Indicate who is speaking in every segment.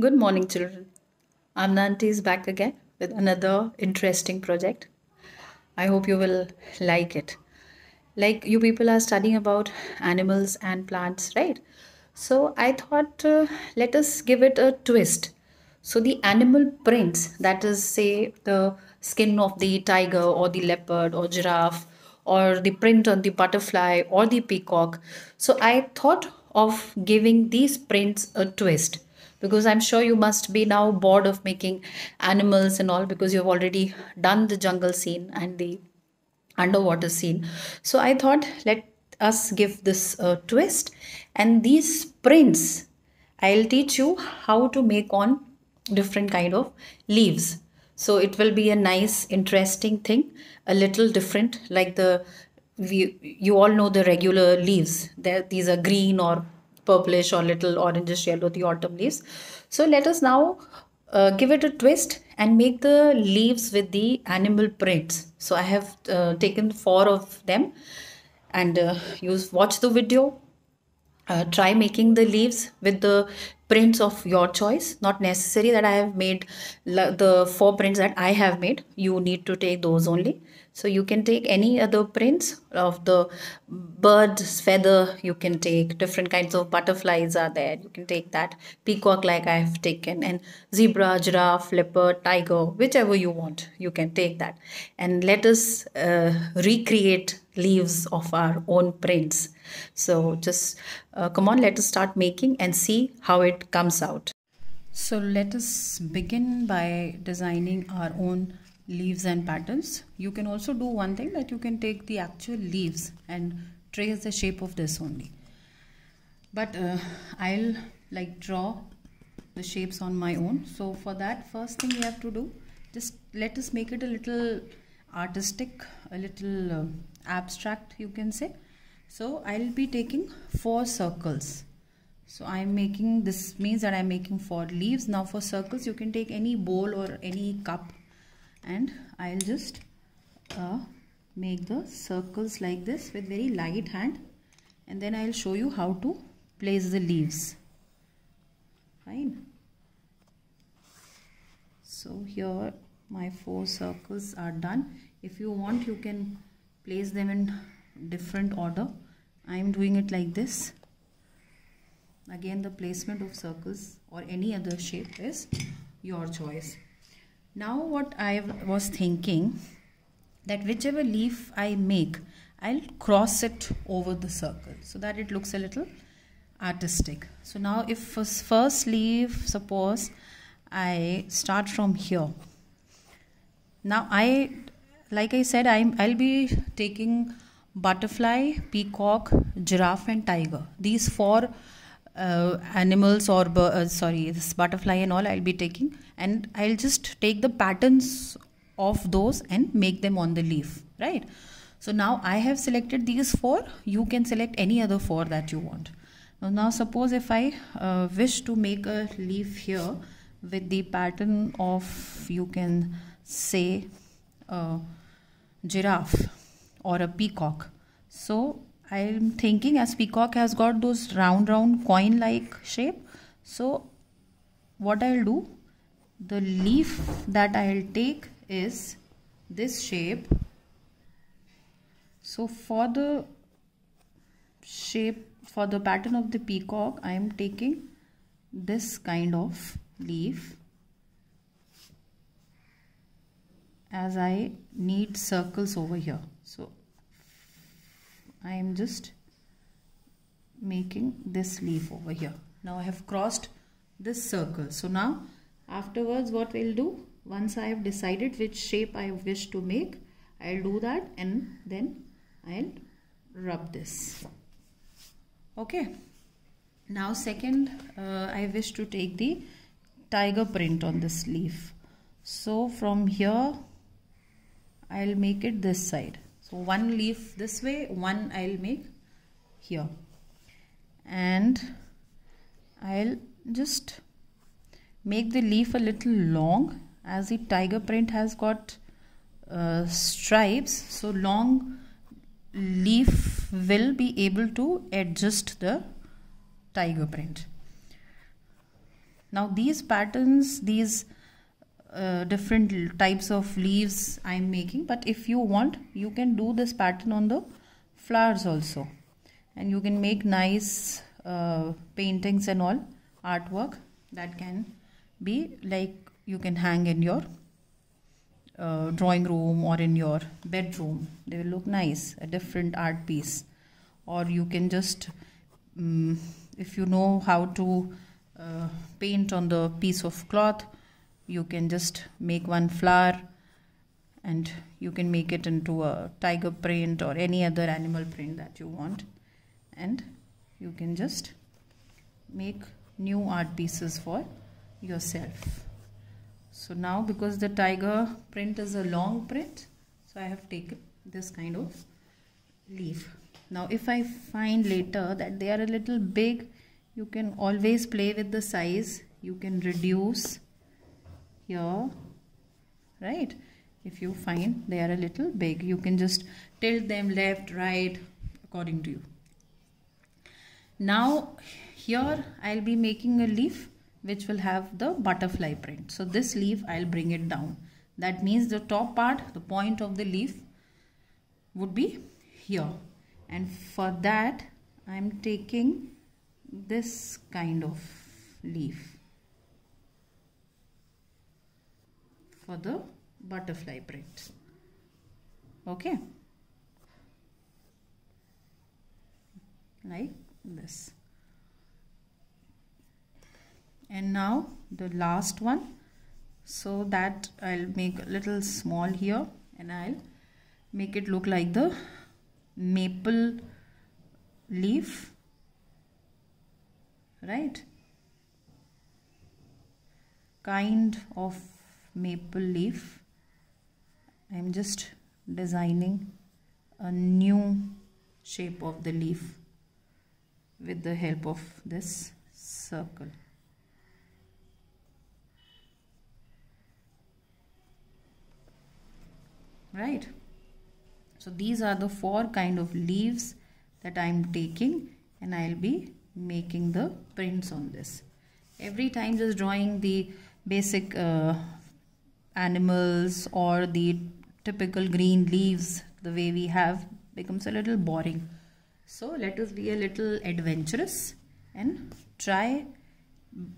Speaker 1: Good morning, children. I'm Nanti is back again with another interesting project. I hope you will like it. Like you people are studying about animals and plants, right? So I thought uh, let us give it a twist. So the animal prints, that is, say, the skin of the tiger or the leopard or giraffe or the print on the butterfly or the peacock. So I thought of giving these prints a twist because I'm sure you must be now bored of making animals and all because you've already done the jungle scene and the underwater scene. So I thought let us give this a twist. And these prints I'll teach you how to make on different kind of leaves. So it will be a nice interesting thing a little different like the we, you all know the regular leaves. There these are green or purplish or little orangish yellow the autumn leaves. So let us now uh, give it a twist and make the leaves with the animal prints. So i have uh, taken four of them and uh, use watch the video. Uh, try making the leaves with the prints of your choice. Not necessary that i have made the four prints that i have made. You need to take those only. So you can take any other prints of the bird's feather. You can take different kinds of butterflies are there. You can take that. Peacock like i have taken and zebra giraffe leopard tiger whichever you want you can take that. And let us uh, recreate leaves of our own prints so just uh, come on let us start making and see how it comes out. So let us begin by designing our own leaves and patterns. You can also do one thing that you can take the actual leaves and trace the shape of this only. But uh, I'll like draw the shapes on my own. So for that first thing we have to do just let us make it a little artistic a little uh, abstract you can say so I'll be taking four circles. So I'm making this means that I'm making four leaves. Now for circles you can take any bowl or any cup. And I'll just uh, make the circles like this with very light hand. And then I'll show you how to place the leaves. Fine. So here my four circles are done. If you want you can place them in different order. I am doing it like this. Again the placement of circles or any other shape is your choice. Now what I was thinking that whichever leaf I make I'll cross it over the circle so that it looks a little artistic. So now if first leaf suppose I start from here. Now I like I said I'm I'll be taking butterfly peacock giraffe and tiger. These four uh, animals or uh, sorry this butterfly and all I'll be taking and I'll just take the patterns of those and make them on the leaf right? So now I have selected these four. You can select any other four that you want. Now, now suppose if I uh, wish to make a leaf here with the pattern of you can say a giraffe or a peacock. So I'm thinking as peacock has got those round round coin like shape so what I'll do the leaf that I'll take is this shape. So for the shape for the pattern of the peacock I am taking this kind of leaf as I need circles over here so I am just making this leaf over here. Now I have crossed this circle. So now afterwards what we'll do? Once I have decided which shape I wish to make I'll do that and then I'll rub this. Okay. Now second uh, I wish to take the tiger print on this leaf. So from here I'll make it this side so one leaf this way one I'll make here. And I'll just make the leaf a little long. As the tiger print has got uh, stripes so long leaf will be able to adjust the tiger print. Now these patterns these uh, different types of leaves I'm making. But if you want you can do this pattern on the flowers also. And you can make nice uh, paintings and all artwork that can be like you can hang in your uh, drawing room or in your bedroom. They will look nice a different art piece. Or you can just um, if you know how to uh, paint on the piece of cloth you can just make one flower and you can make it into a tiger print or any other animal print that you want. And you can just make new art pieces for yourself. So now because the tiger print is a long print so I have taken this kind of leaf. Now if I find later that they are a little big you can always play with the size. You can reduce here. Right? If you find they are a little big you can just tilt them left right according to you. Now here I'll be making a leaf which will have the butterfly print. So this leaf I'll bring it down. That means the top part the point of the leaf would be here. And for that I'm taking this kind of leaf for the butterfly print. Okay? Like this. And now the last one. So that I'll make a little small here and I'll make it look like the maple leaf. Right? Kind of maple leaf. I'm just designing a new shape of the leaf with the help of this circle. Right. So these are the four kind of leaves that I'm taking and I'll be making the prints on this. Every time just drawing the basic uh, animals or the typical green leaves the way we have becomes a little boring. So let us be a little adventurous and try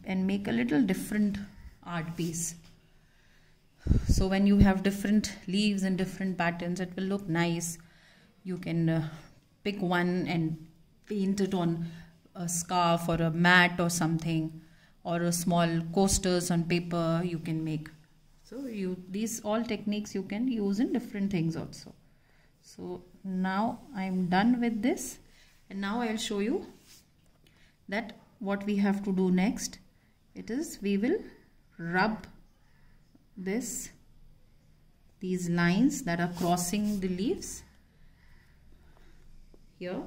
Speaker 1: and make a little different art piece. So when you have different leaves and different patterns it will look nice. You can uh, pick one and paint it on a scarf or a mat or something or a small coasters on paper you can make so you these all techniques you can use in different things also. So now i'm done with this. And now i'll show you that what we have to do next. It is we will rub this these lines that are crossing the leaves here.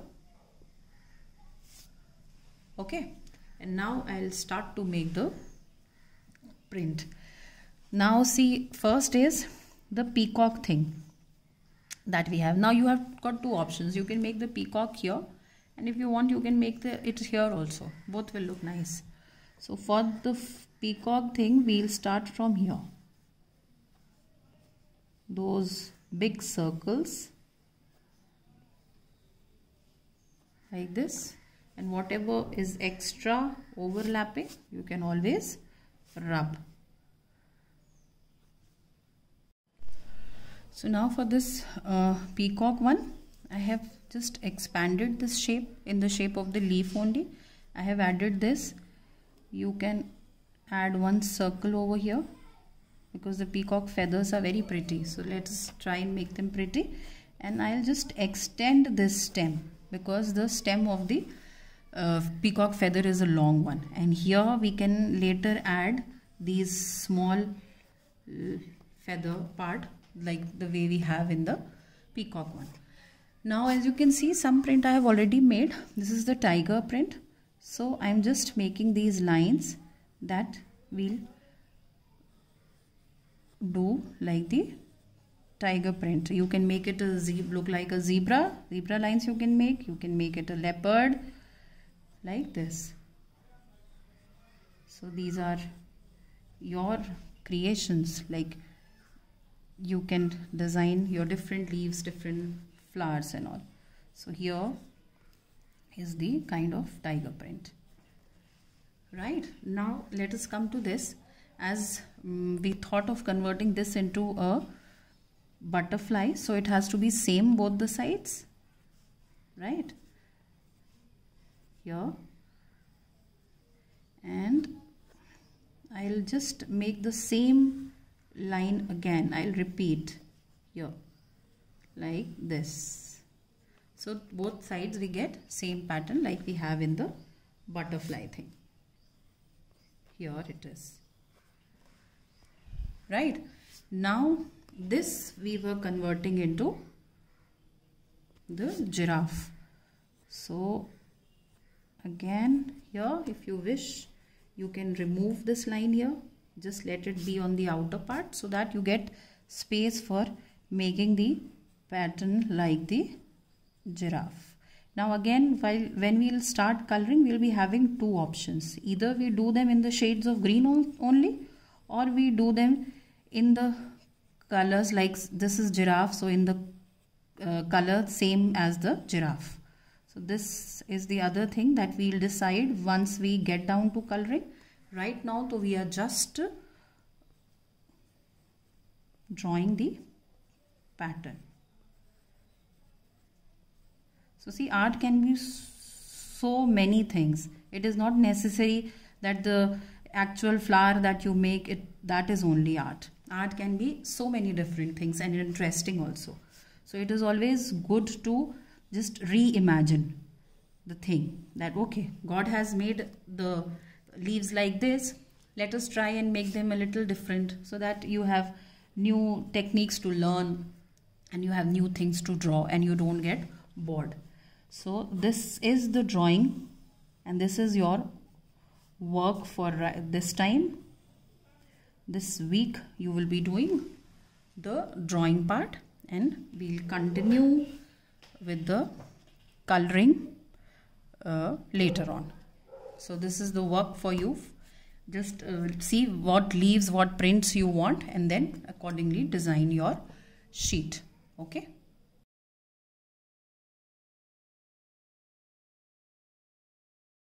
Speaker 1: Okay. And now I'll start to make the print now see first is the peacock thing that we have. Now you have got two options. You can make the peacock here and if you want you can make the it here also. Both will look nice. So for the peacock thing we'll start from here. Those big circles like this and whatever is extra overlapping you can always rub so now for this uh, peacock one I have just expanded this shape in the shape of the leaf only. I have added this. You can add one circle over here because the peacock feathers are very pretty. So let's try and make them pretty. And I'll just extend this stem because the stem of the uh, peacock feather is a long one. And here we can later add these small uh, feather part like the way we have in the peacock one. Now as you can see some print I have already made. This is the tiger print. So I'm just making these lines that will do like the tiger print. You can make it a look like a zebra zebra lines you can make. You can make it a leopard like this. So these are your creations like you can design your different leaves different flowers and all. So here is the kind of tiger print. Right now let us come to this. As um, we thought of converting this into a butterfly so it has to be same both the sides. Right? Here. And I'll just make the same line again. I'll repeat here like this. So both sides we get same pattern like we have in the butterfly thing. Here it is. Right? Now this we were converting into the giraffe. So again here if you wish you can remove this line here just let it be on the outer part so that you get space for making the pattern like the giraffe. Now again while when we'll start coloring we'll be having two options. Either we do them in the shades of green only or we do them in the colors like this is giraffe so in the uh, color same as the giraffe. So this is the other thing that we'll decide once we get down to coloring right now so we are just drawing the pattern. So see art can be so many things. It is not necessary that the actual flower that you make it that is only art. Art can be so many different things and interesting also. So it is always good to just reimagine the thing that okay god has made the leaves like this let us try and make them a little different so that you have new techniques to learn and you have new things to draw and you don't get bored. So this is the drawing and this is your work for this time. This week you will be doing the drawing part and we'll continue with the coloring uh, later on so this is the work for you. Just uh, see what leaves what prints you want and then accordingly design your sheet. Okay